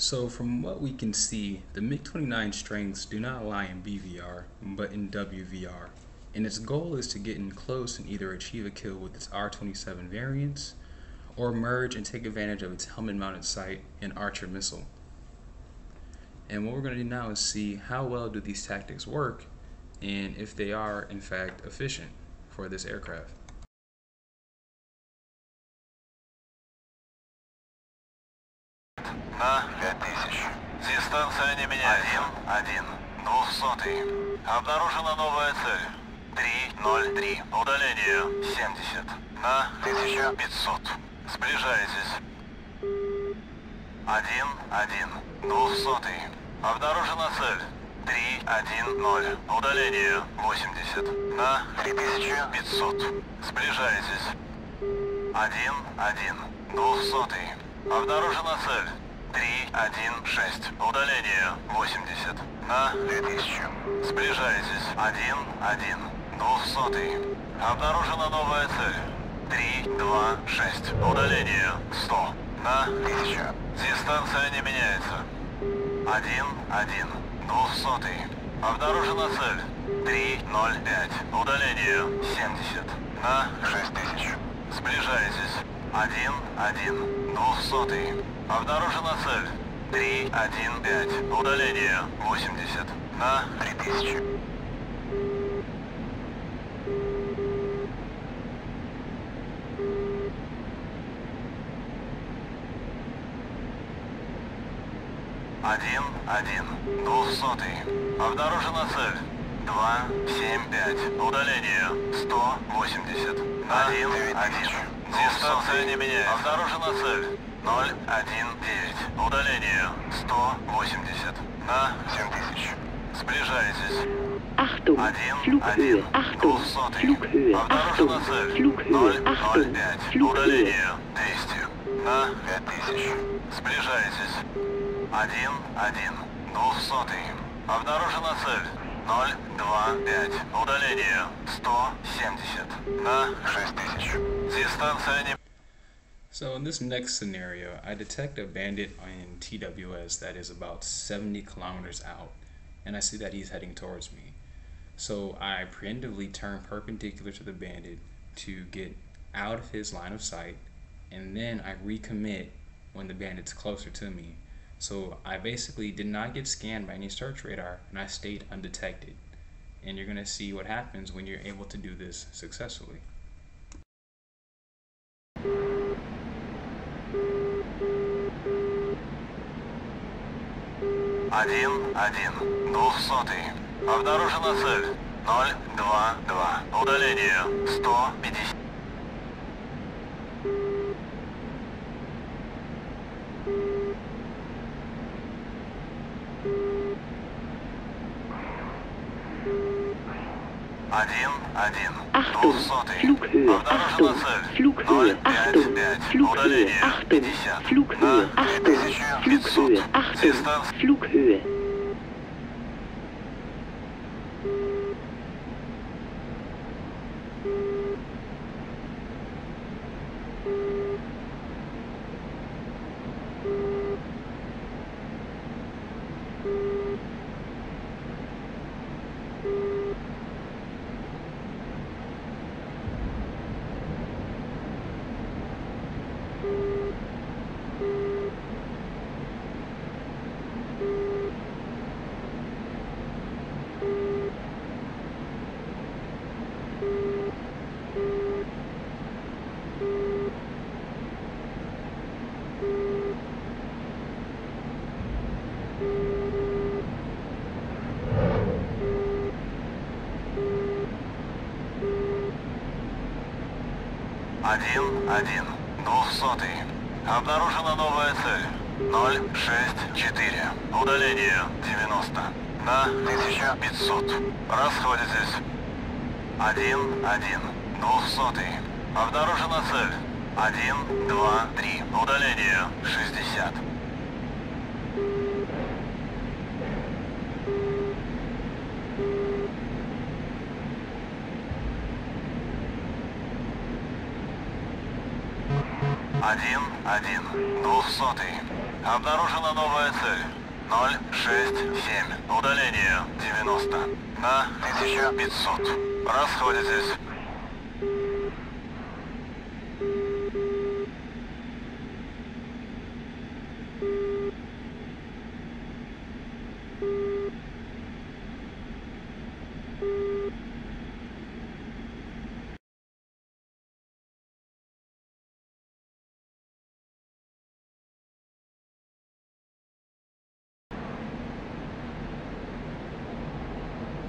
So from what we can see, the MiG-29 strengths do not lie in BVR, but in WVR. And its goal is to get in close and either achieve a kill with its R-27 variants, or merge and take advantage of its helmet-mounted sight and Archer missile. And what we're going to do now is see how well do these tactics work, and if they are in fact efficient for this aircraft. Дистанция не меняется. Один, один. Двухсотый. Обнаружена новая цель. 303. Удаление 70. На 1500. Сближайтесь. Один, один. Двухсотый. Обнаружена цель. 310. Удаление 80. На 3500. Сближайтесь. Один, один. Двухсотый. Обнаружена цель. 316. Удаление 80. На 2000. Сближайтесь. 1, 1. 200. Обнаружена новая цель. 3, 2, 6. Удаление 100. На 1000. Дистанция не меняется. 1, 1. 200. Обнаружена цель. 305. Удаление 70. На 6000. Сближайтесь. 1, 1. 200. Обнаружена цель. 315. Удаление 80. На 3000. Один, один. Двухсотый. Обнаружена цель. Два, семь, пять. Удаление. 180. 1, 1. Дистанция не меняет. Обнаружена цель. 0, 1, 9. Удаление. 180. На 7000. Сближаетесь. Achtung, 1, 1. Flughöhe, Achtung, Flughöhe, Achtung, Flughöhe, Achtung, Flughöhe. На 5000. Сближаетесь. 1, 1. 200. Обнаружена цель. 025. Удаление 170. На 6000. Дистанция не... So in this next scenario, I detect a bandit in TWS that is about 70 kilometers out, and I see that he's heading towards me. So I preemptively turn perpendicular to the bandit to get out of his line of sight, and then I recommit when the bandit's closer to me. So I basically did not get scanned by any search radar, and I stayed undetected. And you're gonna see what happens when you're able to do this successfully. Один, один. Двухсотый. Обнаружена цель. Ноль, два, два. Удаление. Сто пятьдесят. Achtung, Flughöhe, Achtung, Flughöhe, Achtung, Flughöhe, Achtung, Flughöhe, Achtung, Flughöhe, Achtung, Flughöhe. 1-1. Двухсотый. Обнаружена новая цель. 064. Удаление 90. На 1500. Расходитесь. 1-1. Двухсотый. Обнаружена цель. 1, 2, 3. Удаление 60. Один, один. Двухсотый. Обнаружена новая цель. 067. Удаление 90. На 1500. Расходитесь.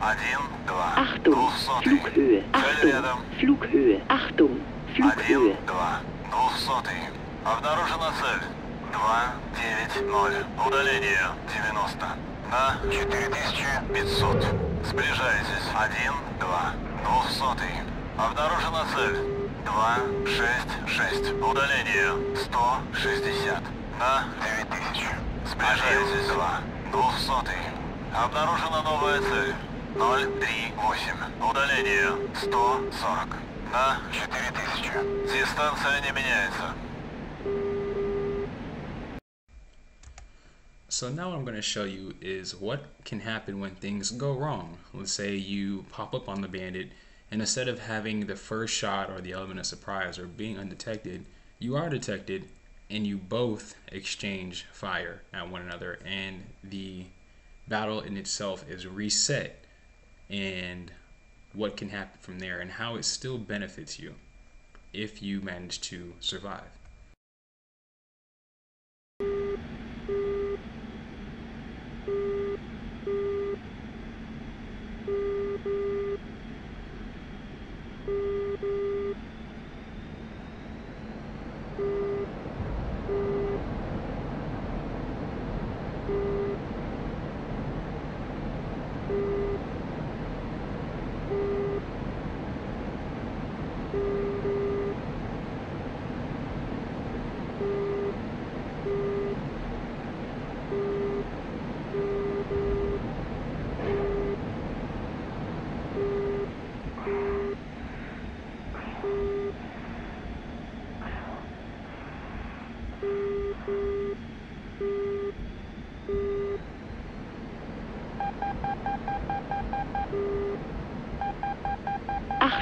Один, два. Achtung, Двухсотый. Flughöhe, Цель рядом. Flughöhe, Achtung, Flughöhe. Один, два. Двухсотый. Обнаружена цель. Два, девять, ноль. Удаление 90. На 4500. Сближайтесь. Один, два. Двухсотый. Обнаружена цель. Два, шесть, шесть. Удаление 160. На 9000. Сближайтесь. Два. Двухсотый. Обнаружена новая цель. 038. Удаление 140. На 4000. Дистанция не меняется. So now what I'm going to show you is what can happen when things go wrong. Let's say you pop up on the bandit and instead of having the first shot or the element of surprise or being undetected, you are detected and you both exchange fire at one another and the battle in itself is reset and what can happen from there and how it still benefits you if you manage to survive.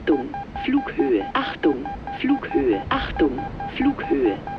Achtung, Flughöhe, Achtung, Flughöhe, Achtung, Flughöhe.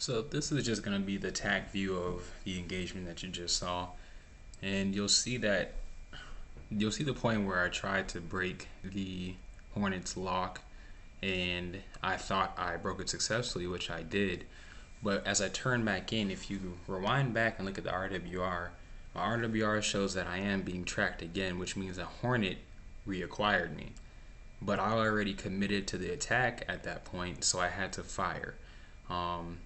So this is just going to be the Tacview of the engagement that you just saw. And you'll see that you'll see the point where I tried to break the Hornet's lock and I thought I broke it successfully, which I did. But as I turn back in, if you rewind back and look at the RWR, my RWR shows that I am being tracked again, which means a Hornet reacquired me. But I already committed to the attack at that point, so I had to fire. Um,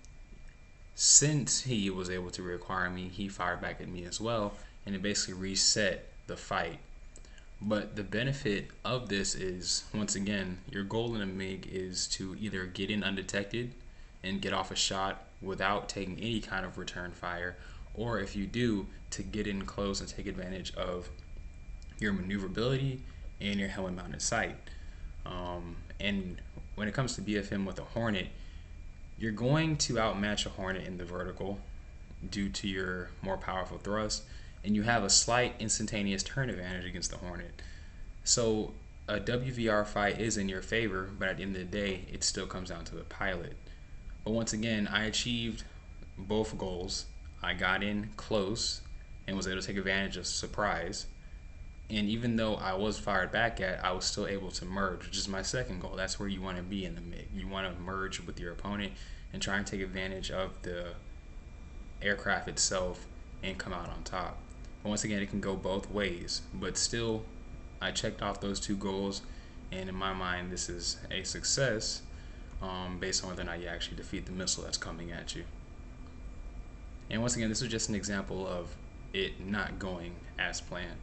since he was able to reacquire me, he fired back at me as well, and it basically reset the fight. But the benefit of this is, once again, your goal in a MiG is to either get in undetected and get off a shot without taking any kind of return fire, or if you do, to get in close and take advantage of your maneuverability and your helmet mounted sight. Um, and when it comes to BFM with a Hornet, you're going to outmatch a Hornet in the vertical due to your more powerful thrust, and you have a slight instantaneous turn advantage against the Hornet. So a WVR fight is in your favor, but at the end of the day, it still comes down to the pilot. But once again, I achieved both goals. I got in close and was able to take advantage of surprise. And even though I was fired back at, I was still able to merge, which is my second goal. That's where you want to be in the MiG. You want to merge with your opponent and try and take advantage of the aircraft itself and come out on top. But once again, it can go both ways. But still, I checked off those two goals, and in my mind, this is a success um, based on whether or not you actually defeat the missile that's coming at you. And once again, this is just an example of it not going as planned.